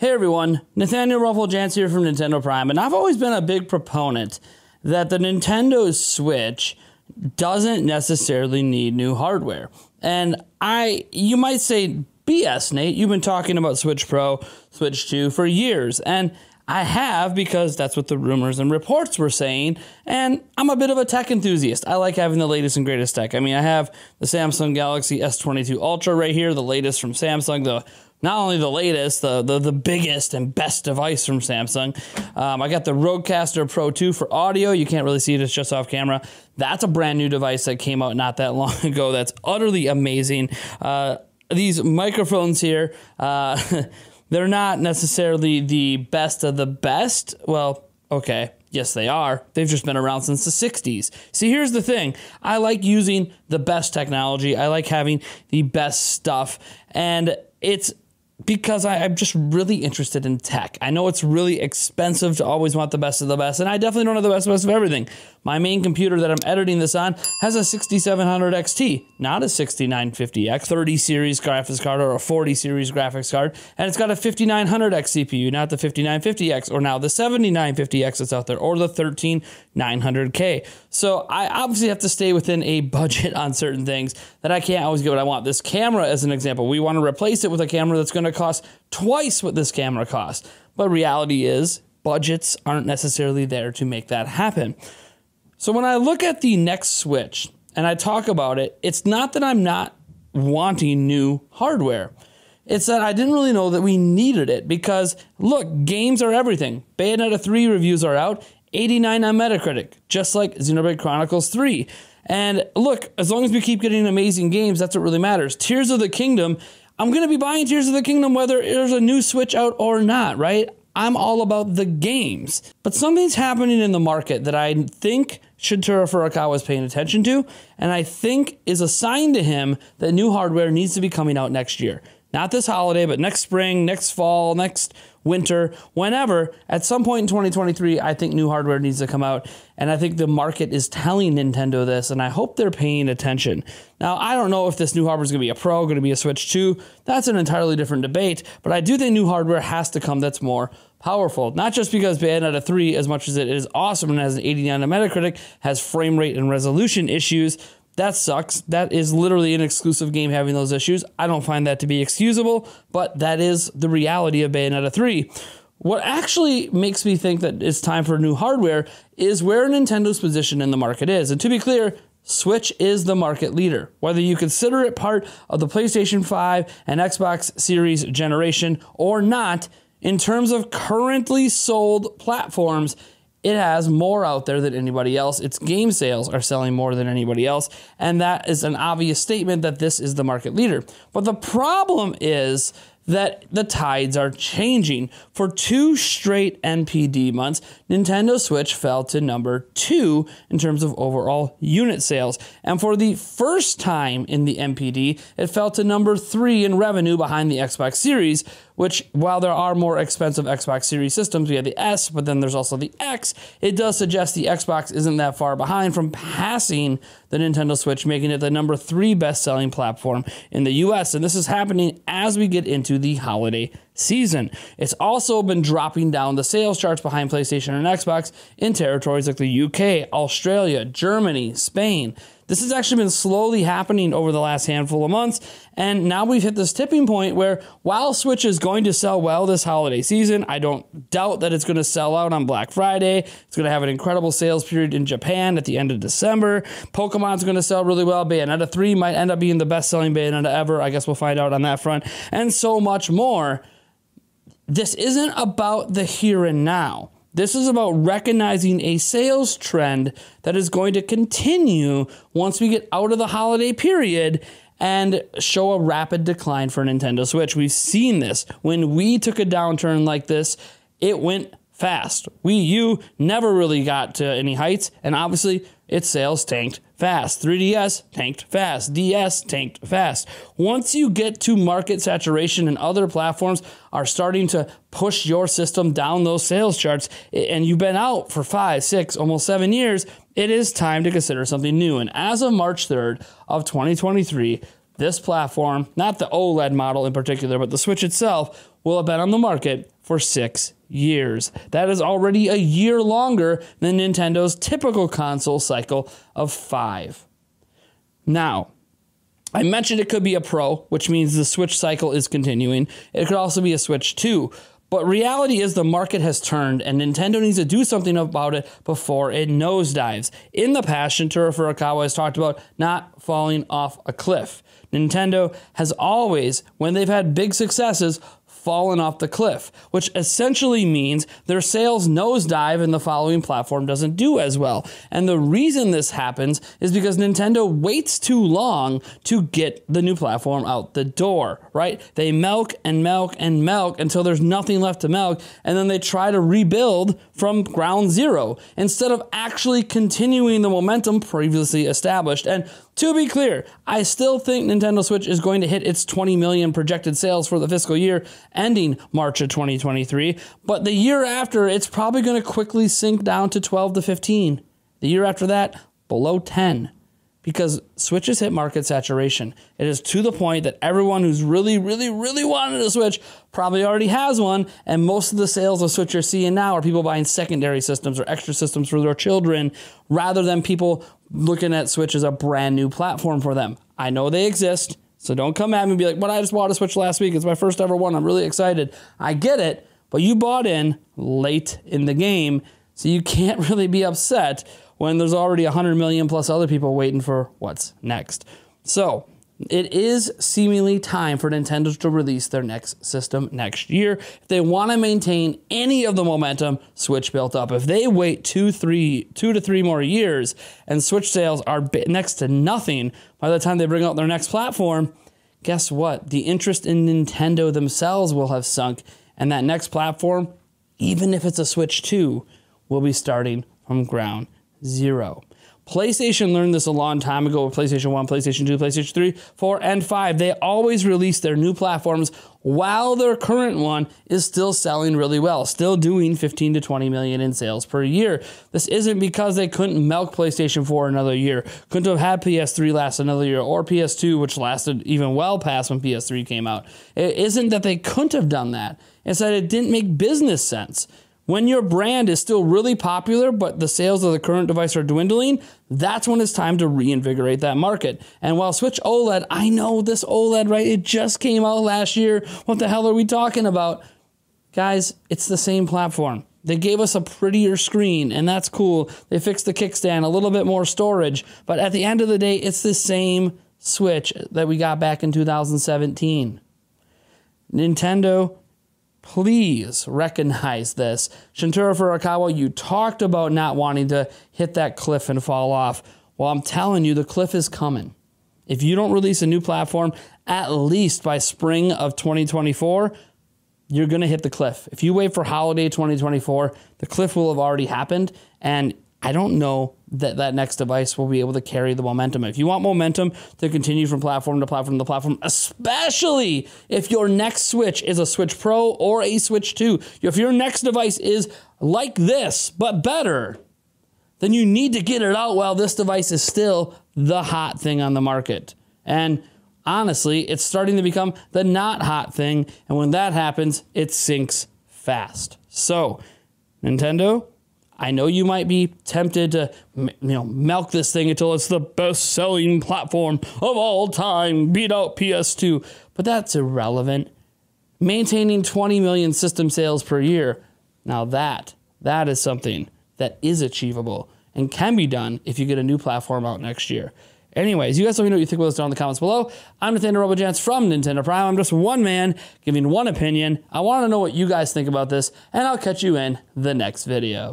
Hey everyone, Nathaniel Ruffle-Jantz here from Nintendo Prime, and I've always been a big proponent that the Nintendo Switch doesn't necessarily need new hardware. And I, you might say, BS, Nate, you've been talking about Switch Pro, Switch 2 for years, and I have because that's what the rumors and reports were saying. And I'm a bit of a tech enthusiast. I like having the latest and greatest tech. I mean, I have the Samsung Galaxy S22 Ultra right here, the latest from Samsung, the not only the latest, the, the, the biggest and best device from Samsung. Um, I got the Rodecaster Pro 2 for audio. You can't really see it, it's just off camera. That's a brand new device that came out not that long ago. That's utterly amazing. Uh, these microphones here, uh, they're not necessarily the best of the best. Well, okay. Yes, they are. They've just been around since the 60s. See, here's the thing I like using the best technology, I like having the best stuff. And it's because I, am just really interested in tech. I know it's really expensive to always want the best of the best, and I definitely don't have the best of, best of everything. My main computer that I'm editing this on has a 6700 XT, not a 6950X, 30 series graphics card or a 40 series graphics card, and it's got a 5900X CPU, not the 5950X, or now the 7950X that's out there, or the 13900K. So I obviously have to stay within a budget on certain things that I can't always get what I want. This camera, as an example, we want to replace it with a camera that's going to cost twice what this camera costs. But reality is, budgets aren't necessarily there to make that happen. So when I look at the next Switch and I talk about it, it's not that I'm not wanting new hardware. It's that I didn't really know that we needed it because look, games are everything. Bayonetta 3 reviews are out, 89 on Metacritic, just like Xenoblade Chronicles 3. And look, as long as we keep getting amazing games, that's what really matters. Tears of the Kingdom, I'm going to be buying Tears of the Kingdom whether there's a new Switch out or not, right? I'm all about the games. But something's happening in the market that I think Shuntaro Furukawa is paying attention to, and I think is a sign to him that new hardware needs to be coming out next year. Not this holiday, but next spring, next fall, next winter, whenever, at some point in 2023, I think new hardware needs to come out. And I think the market is telling Nintendo this, and I hope they're paying attention. Now, I don't know if this new hardware is going to be a Pro, going to be a Switch 2. That's an entirely different debate, but I do think new hardware has to come that's more powerful. Not just because Bayonetta 3, as much as it is awesome and has an 89 on Metacritic, has frame rate and resolution issues, that sucks. That is literally an exclusive game having those issues. I don't find that to be excusable, but that is the reality of Bayonetta 3. What actually makes me think that it's time for new hardware is where Nintendo's position in the market is. And to be clear, Switch is the market leader. Whether you consider it part of the PlayStation 5 and Xbox Series generation or not, in terms of currently sold platforms, it has more out there than anybody else. Its game sales are selling more than anybody else. And that is an obvious statement that this is the market leader. But the problem is that the tides are changing. For two straight NPD months, Nintendo Switch fell to number two in terms of overall unit sales. And for the first time in the NPD, it fell to number three in revenue behind the Xbox Series, which, while there are more expensive Xbox Series systems, we have the S, but then there's also the X, it does suggest the Xbox isn't that far behind from passing the Nintendo Switch, making it the number three best selling platform in the US. And this is happening as we get into the holiday season. It's also been dropping down the sales charts behind PlayStation and Xbox in territories like the UK, Australia, Germany, Spain. This has actually been slowly happening over the last handful of months. And now we've hit this tipping point where while Switch is going to sell well this holiday season, I don't doubt that it's going to sell out on Black Friday. It's going to have an incredible sales period in Japan at the end of December. Pokemon's going to sell really well. Bayonetta 3 might end up being the best selling Bayonetta ever. I guess we'll find out on that front. And so much more. This isn't about the here and now. This is about recognizing a sales trend that is going to continue once we get out of the holiday period and show a rapid decline for Nintendo Switch. We've seen this. When we took a downturn like this, it went fast. Wii U never really got to any heights, and obviously its sales tanked fast. 3DS tanked fast. DS tanked fast. Once you get to market saturation and other platforms are starting to push your system down those sales charts, and you've been out for five, six, almost seven years, it is time to consider something new. And as of March 3rd of 2023, this platform, not the OLED model in particular, but the Switch itself, will have been on the market for six years. That is already a year longer than Nintendo's typical console cycle of five. Now, I mentioned it could be a Pro, which means the Switch cycle is continuing. It could also be a Switch 2. But reality is the market has turned and Nintendo needs to do something about it before it nosedives. In the past, Shuntaro Furukawa has talked about not falling off a cliff. Nintendo has always, when they've had big successes, fallen off the cliff, which essentially means their sales nosedive and the following platform doesn't do as well. And the reason this happens is because Nintendo waits too long to get the new platform out the door, right? They milk and milk and milk until there's nothing left to milk, and then they try to rebuild from ground zero instead of actually continuing the momentum previously established. And to be clear, I still think Nintendo Switch is going to hit its 20 million projected sales for the fiscal year ending March of 2023, but the year after, it's probably going to quickly sink down to 12 to 15. The year after that, below 10 because Switch has hit market saturation. It is to the point that everyone who's really, really, really wanted a Switch probably already has one, and most of the sales of Switch you're seeing now are people buying secondary systems or extra systems for their children rather than people looking at Switch as a brand new platform for them. I know they exist, so don't come at me and be like, but I just bought a Switch last week. It's my first ever one. I'm really excited. I get it, but you bought in late in the game, so you can't really be upset when there's already 100 million plus other people waiting for what's next. So, it is seemingly time for Nintendo to release their next system next year. If they want to maintain any of the momentum Switch built up, if they wait two, three, two to three more years and Switch sales are next to nothing by the time they bring out their next platform, guess what? The interest in Nintendo themselves will have sunk, and that next platform, even if it's a Switch 2, will be starting from ground zero. PlayStation learned this a long time ago with PlayStation 1, PlayStation 2, PlayStation 3, 4, and 5. They always release their new platforms while their current one is still selling really well, still doing 15 to 20 million in sales per year. This isn't because they couldn't milk PlayStation 4 another year, couldn't have had PS3 last another year, or PS2, which lasted even well past when PS3 came out. It isn't that they couldn't have done that, it's that it didn't make business sense. When your brand is still really popular, but the sales of the current device are dwindling, that's when it's time to reinvigorate that market. And while Switch OLED, I know this OLED, right? It just came out last year. What the hell are we talking about? Guys, it's the same platform. They gave us a prettier screen, and that's cool. They fixed the kickstand, a little bit more storage, but at the end of the day, it's the same Switch that we got back in 2017. Nintendo please recognize this. Shuntaro Furukawa, you talked about not wanting to hit that cliff and fall off. Well, I'm telling you, the cliff is coming. If you don't release a new platform at least by spring of 2024, you're going to hit the cliff. If you wait for holiday 2024, the cliff will have already happened. And I don't know that that next device will be able to carry the momentum. If you want momentum to continue from platform to platform to platform, especially if your next Switch is a Switch Pro or a Switch 2, if your next device is like this but better, then you need to get it out while this device is still the hot thing on the market. And honestly, it's starting to become the not hot thing. And when that happens, it sinks fast. So, Nintendo, I know you might be tempted to you know milk this thing until it's the best selling platform of all time, beat out PS2, but that's irrelevant. Maintaining 20 million system sales per year, now that that is something that is achievable and can be done if you get a new platform out next year. Anyways, you guys let me know what you think about this down in the comments below. I'm Nathaniel RoboJants from Nintendo Prime. I'm just one man giving one opinion. I want to know what you guys think about this, and I'll catch you in the next video.